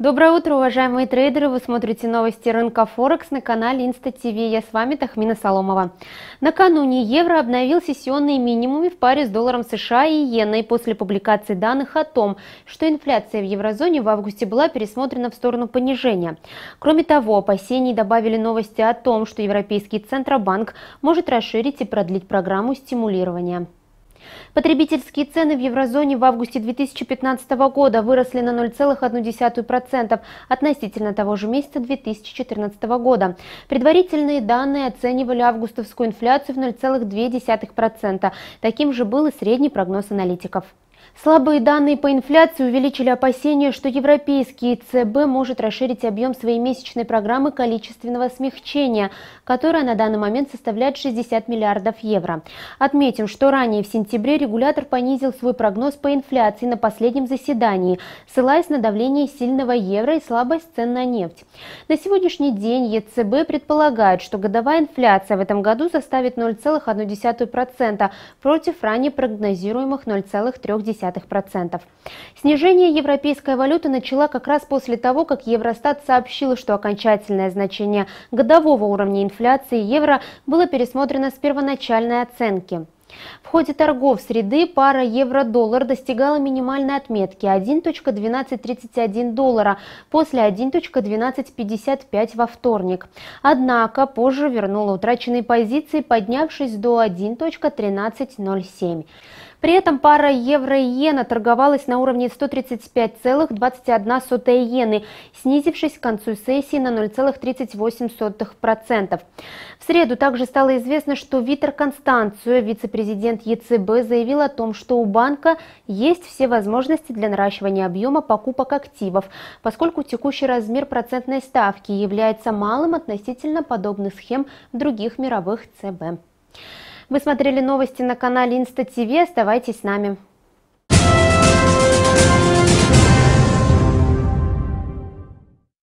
Доброе утро, уважаемые трейдеры! Вы смотрите новости рынка Форекс на канале Инста ТВ. Я с вами Тахмина Соломова. Накануне евро обновил сессионные минимумы в паре с долларом США и иеной после публикации данных о том, что инфляция в еврозоне в августе была пересмотрена в сторону понижения. Кроме того, опасений добавили новости о том, что Европейский Центробанк может расширить и продлить программу стимулирования. Потребительские цены в еврозоне в августе 2015 года выросли на 0,1% относительно того же месяца 2014 года. Предварительные данные оценивали августовскую инфляцию в 0,2%. Таким же был и средний прогноз аналитиков. Слабые данные по инфляции увеличили опасения, что европейский ЦБ может расширить объем своей месячной программы количественного смягчения, которая на данный момент составляет 60 миллиардов евро. Отметим, что ранее в сентябре регулятор понизил свой прогноз по инфляции на последнем заседании, ссылаясь на давление сильного евро и слабость цен на нефть. На сегодняшний день ЕЦБ предполагает, что годовая инфляция в этом году составит 0,1% против ранее прогнозируемых 0,3%. Снижение европейской валюты начала как раз после того, как Евростат сообщил, что окончательное значение годового уровня инфляции евро было пересмотрено с первоначальной оценки. В ходе торгов среды пара евро-доллар достигала минимальной отметки 1.1231 доллара после 1.1255 во вторник. Однако позже вернула утраченные позиции, поднявшись до 1.1307. При этом пара евро и иена торговалась на уровне 135,21 иены, снизившись к концу сессии на 0,38%. В среду также стало известно, что Витер Констанцио, вице-президент ЕЦБ, заявил о том, что у банка есть все возможности для наращивания объема покупок активов, поскольку текущий размер процентной ставки является малым относительно подобных схем других мировых ЦБ. Вы смотрели новости на канале Инста ТВ. Оставайтесь с нами.